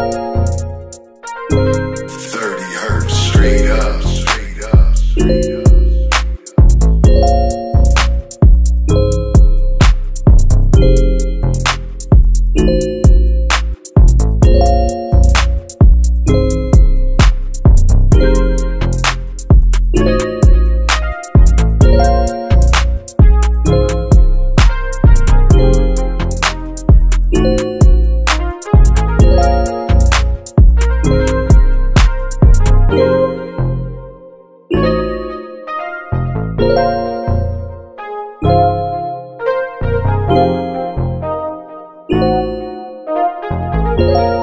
Thirty Thirty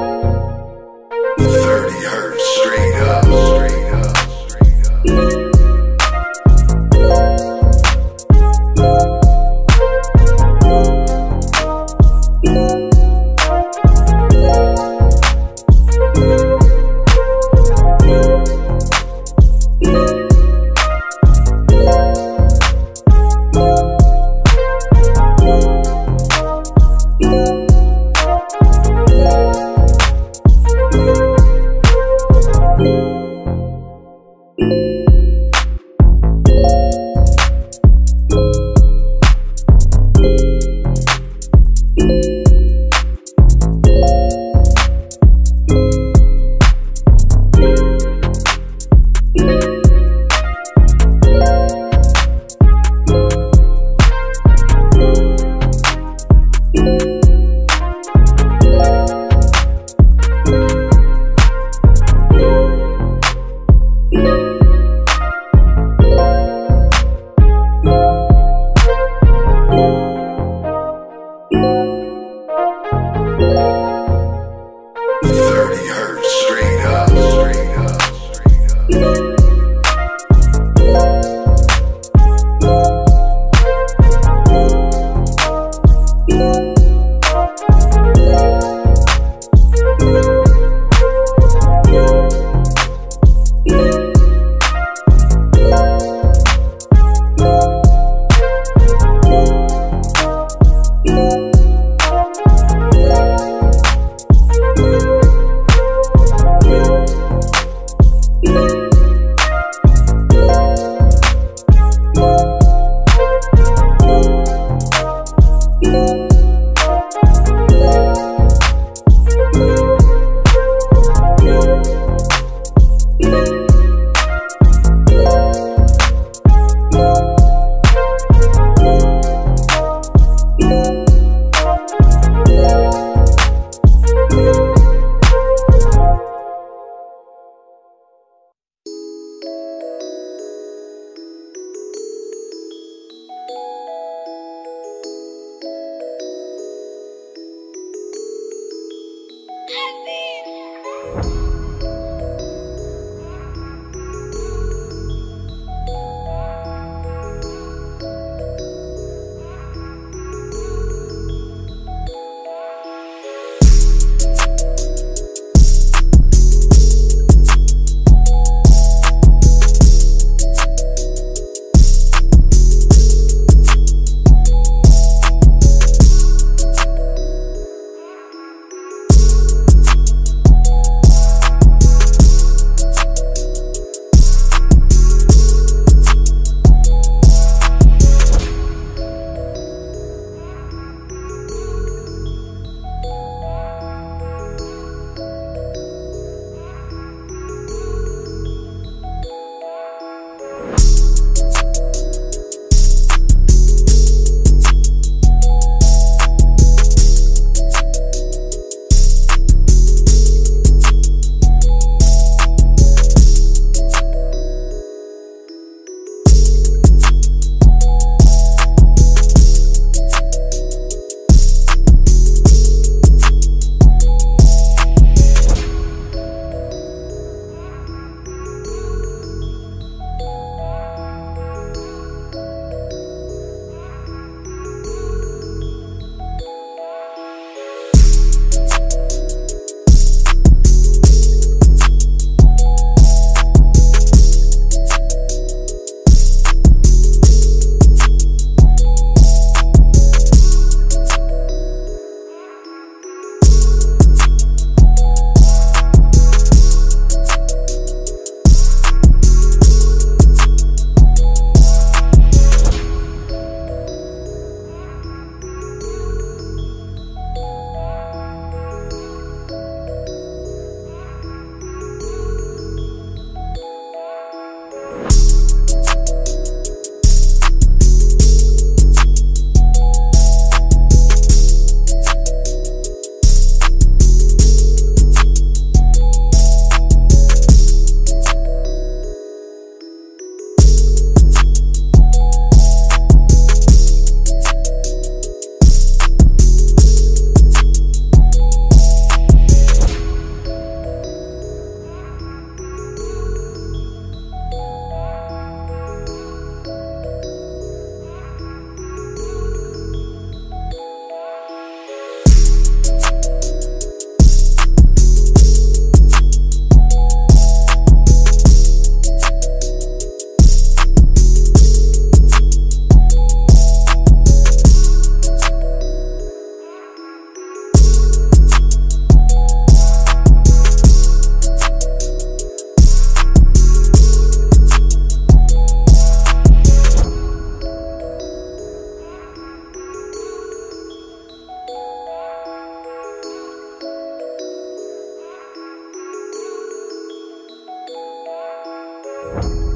Bye.